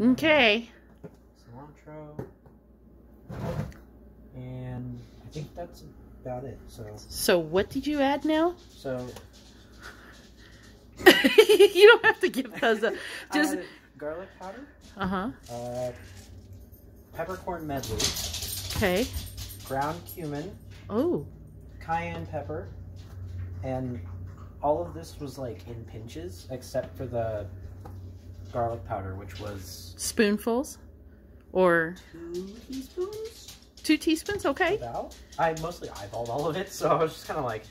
Okay. cilantro, and I think that's about it. So, So what did you add now? so you don't have to give those up. Just garlic powder, uh huh. uh, peppercorn medley, Okay. ground cumin, Oh. cayenne pepper, and all of this was like in pinches, except for the garlic powder, which was Spoonfuls, or two teaspoons. two teaspoons. Okay. About. I mostly eyeballed all of it, so I was just kind of like,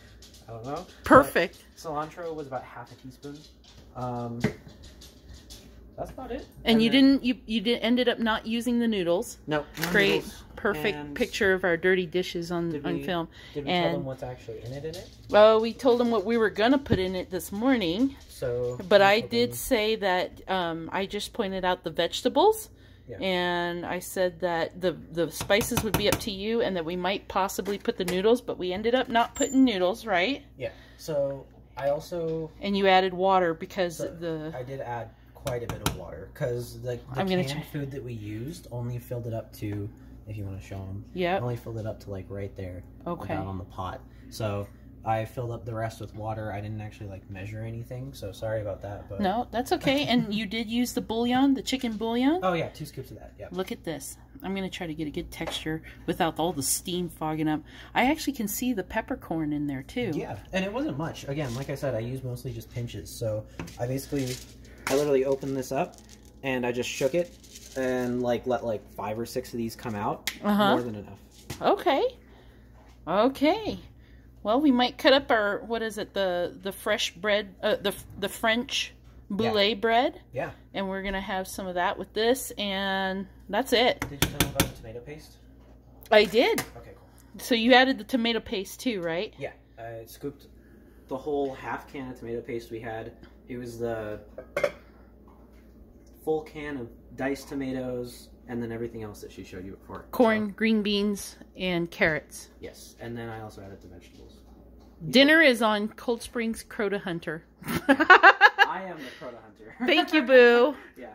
I don't know. Perfect. But cilantro was about half a teaspoon. Um, that's about it. And, you then- didn't. You you did ended up not using the noodles. No. no Great. noodles. Perfect And picture of our dirty dishes on on film. Did we tell them what's actually in it? In it. Well, we told them what we were gonna put in it this morning, So. but I did say that um, I just pointed out the vegetables, Yeah. and I said that the the spices would be up to you, and that we might possibly put the noodles, but we ended up not putting noodles, right? Yeah. So I also And you added water because So, the I did add quite a bit of water because the, the I'm canned food that we used only filled it up to, if you want to show them, Yeah. I only filled it up to like right there, Okay. down on the pot. So I filled up the rest with water. I didn't actually like measure anything, so sorry about that. But No, that's okay. and you did use the bouillon, the chicken bouillon. oh yeah, two scoops of that. Yeah. Look at this. I'm going to try to get a good texture without all the steam fogging up. I actually can see the peppercorn in there too. Yeah, and it wasn't much. Again, like I said, I used mostly just pinches. So I basically, I literally opened this up and I just shook it and like let like five or six of these come out. Uh-huh. More than enough. Okay. Okay. Well, we might cut up our what is it? The the fresh bread, uh, the the French boulet bread, Yeah. and we're gonna have some of that with this, and that's it. Did you tell them about the tomato paste? I did. Okay, cool. So you added the tomato paste too, right? Yeah, I scooped the whole half can of tomato paste we had. It was the full can of diced tomatoes and then everything else that she showed you before. Corn, So, green beans, and carrots. yes, and then I also added the vegetables. Dinner is on Cold Springs Crota Hunter. I am the Crota Hunter. Thank you, Boo. yeah.